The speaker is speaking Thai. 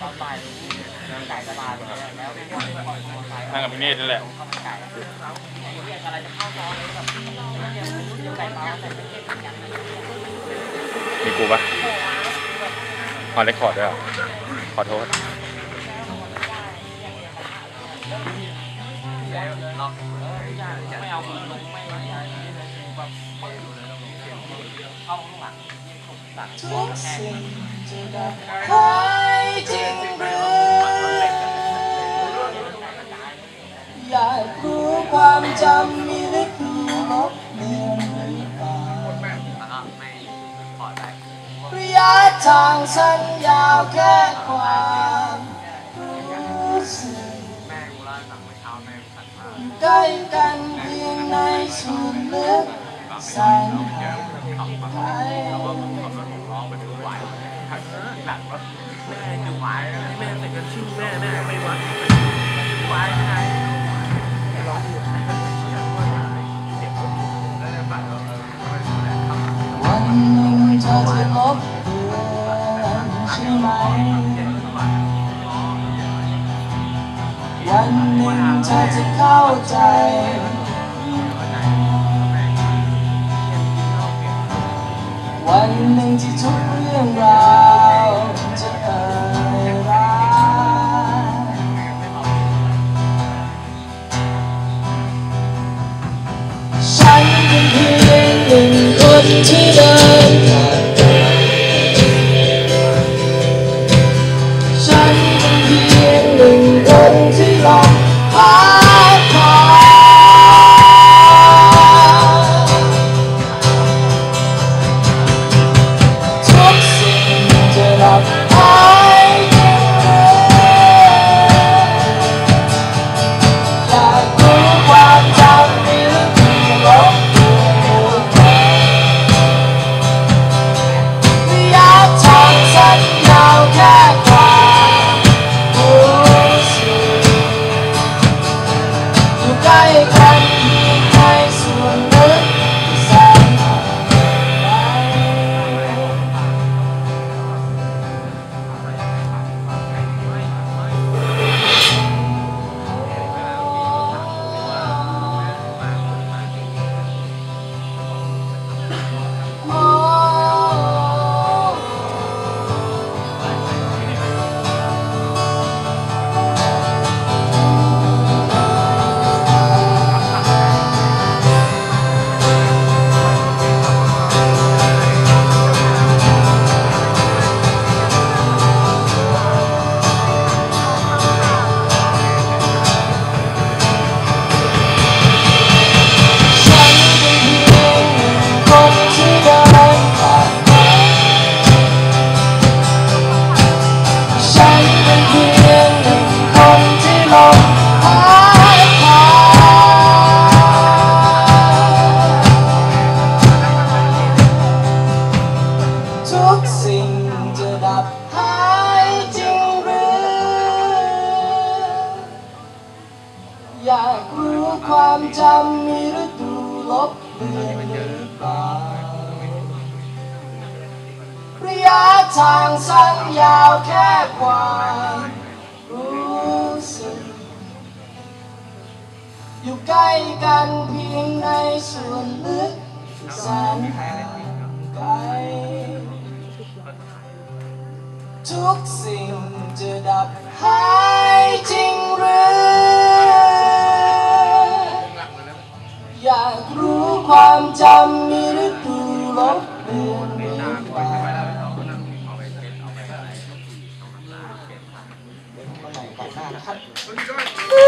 ตอนบ่ายไก่ตลาดเลยแล้วไม่ไหวปล่อยมอเตอร์ไซค์นั่งกับพี่เนตนั่นแหละข้าวมันไก่ไอ้เนี่ยกำลังจะเข้าซอยเลยแบบเนี่ยเดี๋ยวไก่มาแต่ไม่เก็บกันมีกูปะขอเรคคอร์ดด้วยเหรอขอโทษไม่เอาคนลงไม่อะไรแบบเข้าข้างหลังสั่งทุกสิ่งจะดับหาย จริงหรือ อยากรู้ความจำมีฤดูลบเลือนหรือเปล่าระยะทางสั้นยาวแค่ความรู้สึกใกล้กันเพียงในส่วนลึกแสนห่างไกล ร้องไปถึงไหว หลังว่าแม่คือไหวแม่แต่ก็ชื่อแม่แม่ไม่ไหวไหวไม่ได้ร้องอยู่เจ็บแล้วเนี่ยบัตรเราเด้แหละวันหนึ่งเธอจะลบเลือนใช่ไหมวันหนึ่งเธอจะเข้าใจ เพียงหนึ่งคนที่เดินผ่านไปฉันเป็นเพียงหนึ่งคนที่หลงหาท อ อยากรู้ความจำมีฤดูลบเลือนหรือเปล่าระยะทางสั้นยาวแค่ความรู้สึก อยู่ใกล้กันเพียงในส่วนลึกแสนห่างไกลทุกสิ่งจะดับหายจริงหรือ よろしくお願いします。